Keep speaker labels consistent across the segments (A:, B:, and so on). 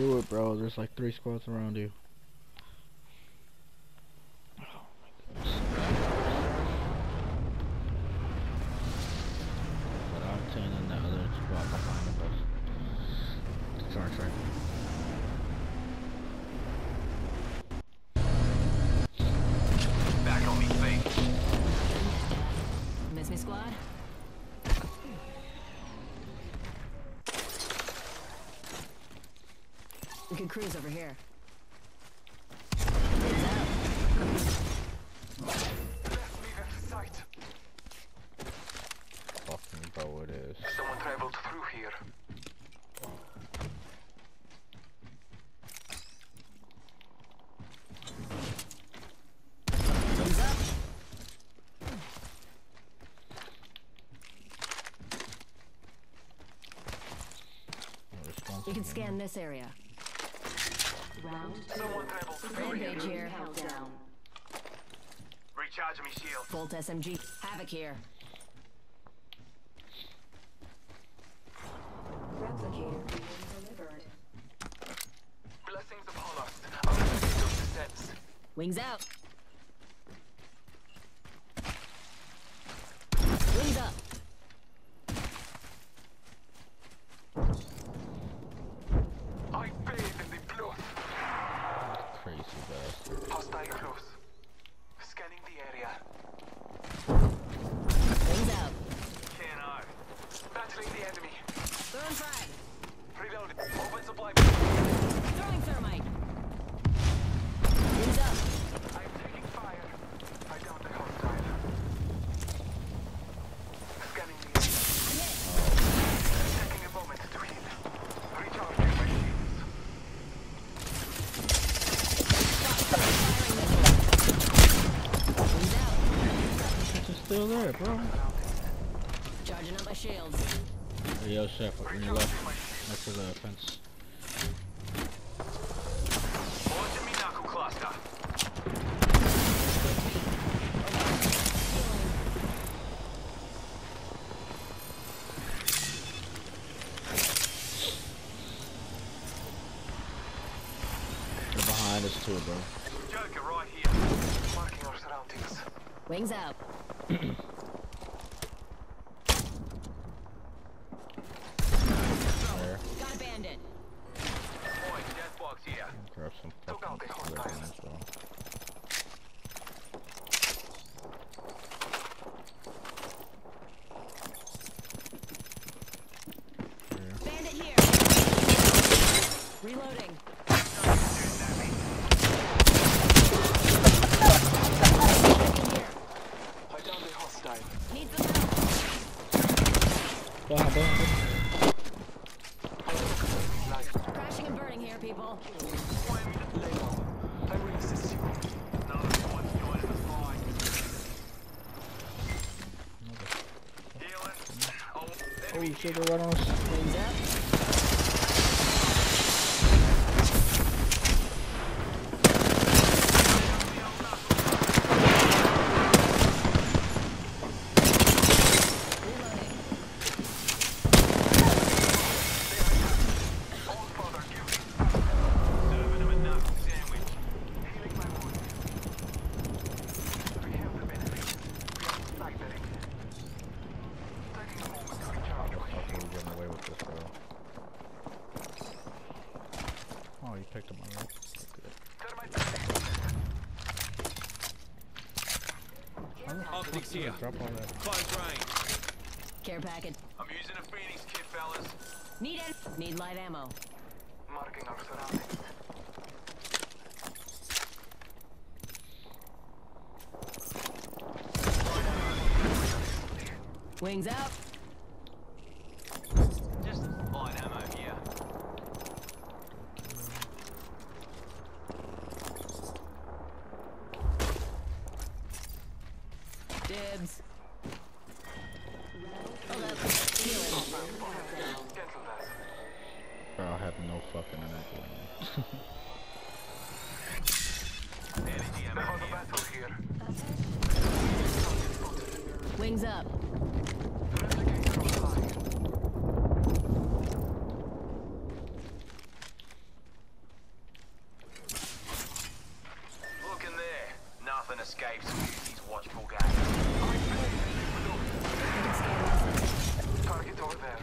A: do it, bro. There's like three squads around you.
B: We could cruise over here.
C: Left me their sight.
A: Fucking bro, it is.
C: Someone traveled through here.
B: Wings up.
A: No response
B: You can scan this area.
D: Round
C: Someone traveled through here.
D: Countdown.
C: Recharging me shield.
B: Volt SMG. Havoc here.
D: Replicator being delivered.
C: Blessings upon us. Our of descents.
B: Wings out. Wings up.
C: I bathe in the blood.
A: Crazy bastard.
C: Hostile close. Scanning the area.
B: Wings out.
C: KNR. Battling the enemy.
B: Throwing frag.
C: Reloading. Open supply.
B: Throwing thermite. Wings up.
C: I'm taking fire. I downed a hostile. Scanning the area. Taking a moment to heal. Recharging my shields.
B: Wings out.
A: It's still there, bro.
B: Charging up my shields.
A: Hey, yo, chef, on your left, next to the fence.
C: Launching me knuckle cluster.
A: They're behind us too, bro.
C: Joker right here. Marking our surroundings.
B: Wings out.
A: There.
B: Got a bandit.
C: Boy, death box here.
A: Grab some
C: Took out
A: fucking
C: the hostile.
A: weapons, bro.
B: Bandit here. Reloading. Here.
C: I downed a hostile.
B: Need some
A: behind, behind.
C: Life.
B: Crashing and burning here, people.
C: Lay low. I will assist you. Another one joining the fight. Healing. Oh,
A: Oh shit, they're right on us.
B: Wings up. Reloading.
C: All father guilty. Serving him a knuckle sandwich. Healing my wound. We have the benefit. We are snipering. Taking a moment to recharge my
A: Fuck, we're getting away with this, bro. Oh, you picked up my rope. Good.
C: Thermite
E: Optics here.
A: Drop all that.
E: Close range.
B: Care packet.
C: I'm using a Phoenix kit, fellas.
B: Need it. Need light ammo.
C: Marking our surroundings.
B: Wings out. Dibs.
A: Bro, I have no fucking idea.
C: Wings up. Look there. Nothing
B: escapes watchful
C: guy. Target over there.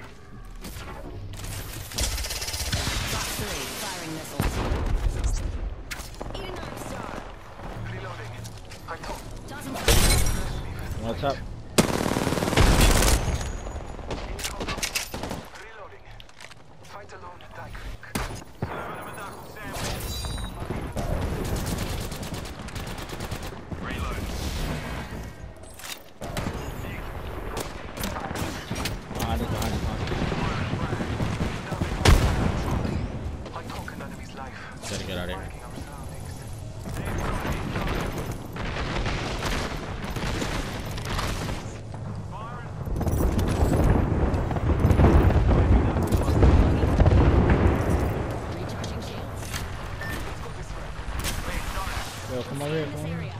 C: Fox three, firing missiles. Eat an. Reloading. I told. What's
B: up? Yo, come on here, come over here.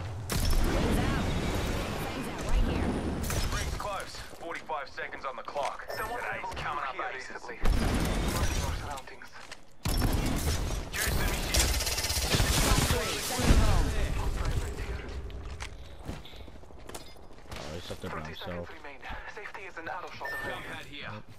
A: Oh, he's up there by himself.
C: Safety is an arrow shot away. Yep.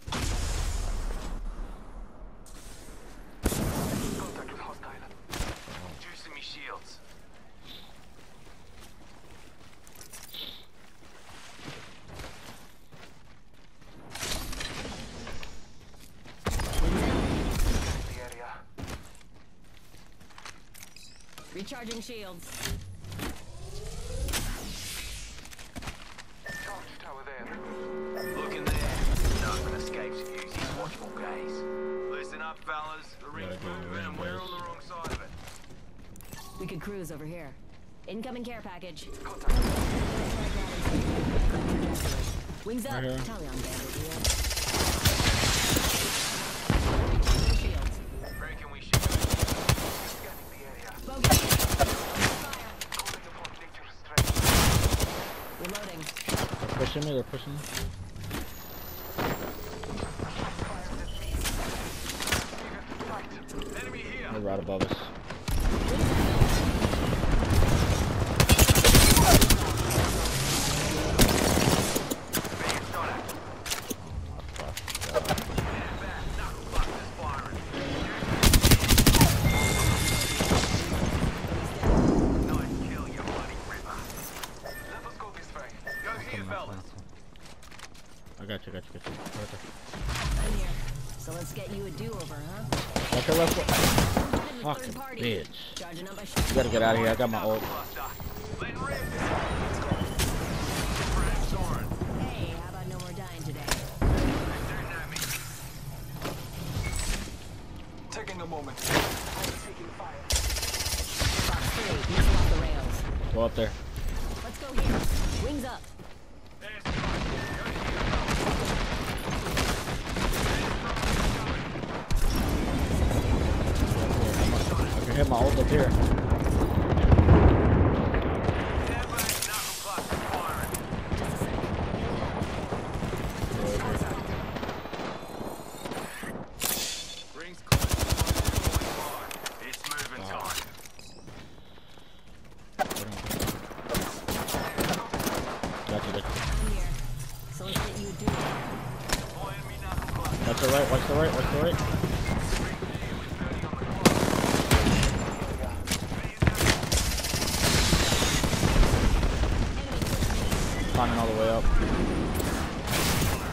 B: Recharging shields.
C: Charge tower there. Look in there. Nothing escapes Fusey's watchful gaze. Listen up, fellas. The ring's moving and we're on the wrong side of it.
B: We could cruise over here. Incoming care package. Wings up.
A: Right.
B: Talion bandit here. Recharging
C: we should. Scanning the area.
B: Bogey. Fire.
C: Calling upon nature's strength.
B: Reloading.
A: They're pushing me, they're pushing me. They're right above us.
C: Go here, fellas.
A: I got you, got you, got you. Right there.
B: I'm here. So let's get you a do-over, huh?
A: Left left there. Fucking bitch.
B: Charging up my
A: You gotta get out of here, I got my ult.
C: Buster. Letting rip. Brad Soren.
B: Hey, how about no more dying today?
C: Shooting at me. Taking a moment. I'm taking fire.
B: Fox 3, missile off the rails.
A: Go up there.
B: Let's go here. Wings up. Do-over.
C: Boy, enemy knuckle busters.
A: Watch the right, watch the right, watch the right. Climbing all the way up.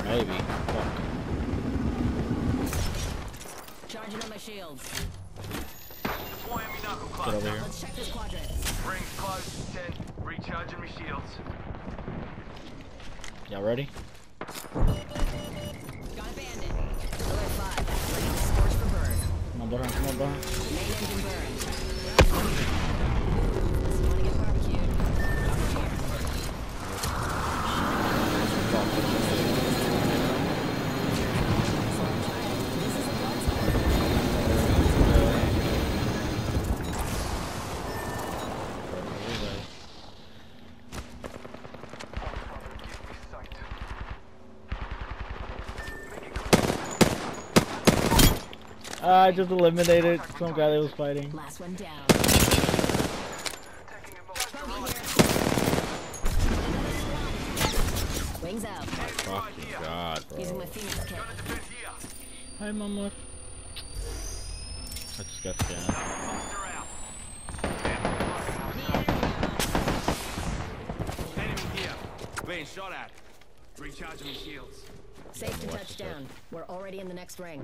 A: Maybe. Fuck.
B: Charging up my shields.
C: Boy, enemy knuckle
A: Get over here.
B: Let's check this quadrant.
C: Rings close. Ten. Recharging my shields.
A: Y'all ready?
B: Got a bandit. Alert 5. Scorch for burn.
A: Come on, behind, come on, behind. I just eliminated some guy that was fighting.
B: Last one down.
C: Taking a moment.
B: Bogey here. Wings.
A: Fucking god,
B: Using
A: bro.
B: my Phoenix kit.
C: Gonna defend here.
A: Hi, mama. I just got scanned.
C: Enemy here. Being shot at. Recharging shields.
B: Safe to
A: Watch
B: touch down. We're already in the next ring.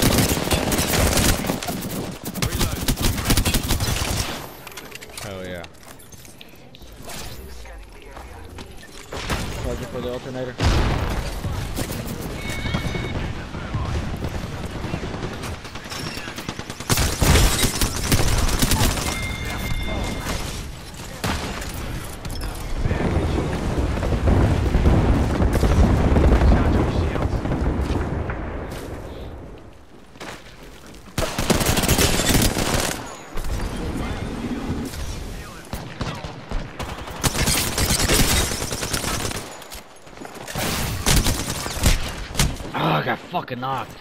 A: I got fucking knocked.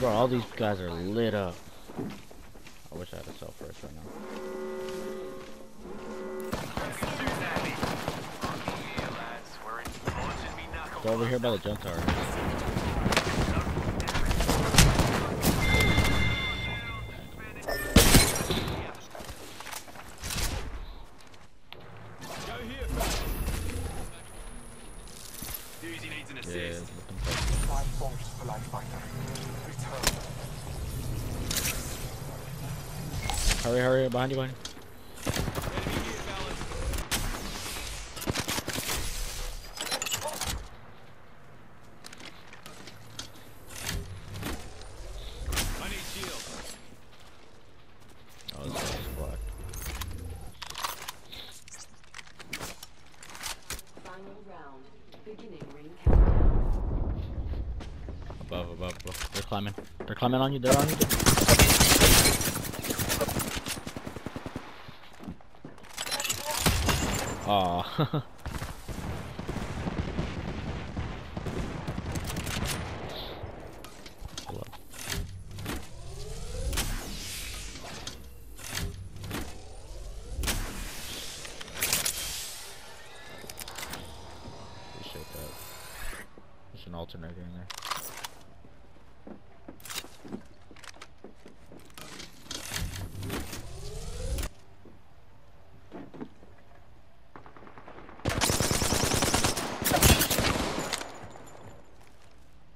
A: Bro, all these guys are lit up. I wish I had a cell first right now. Go over here by the jump tower.
E: Uzi needs an
A: Yeah,
E: assist.
A: looking for-
C: Five bombs for life. Return.
A: Hurry, hurry, behind you, behind you.
E: Enemy here, fellas. I need shields.
A: Oh, this is squad.
B: Final round. Beginning ring countdown.
A: Above, above, above. They're climbing. They're climbing on you. They're on you. Aw. There's an alternator in there.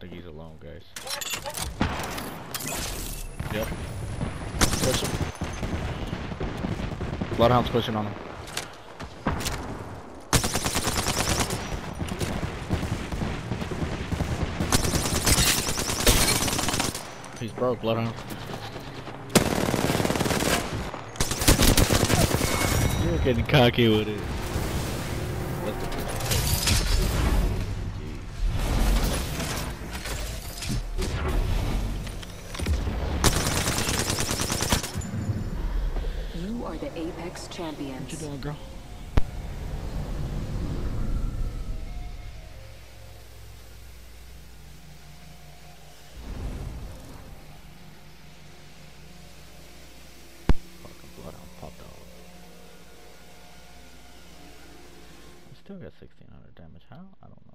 A: I think he's alone, guys. Yep. Push him. Bloodhound's pushing on him. He's broke, Bloodhound. You're getting cocky with it.
B: Are Apex champions.
A: What you doing, girl? Fucking bloodhound popped out. I still got 1600 damage. How? I don't know.